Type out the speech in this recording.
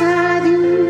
sadhu